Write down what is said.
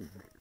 Mm-hmm.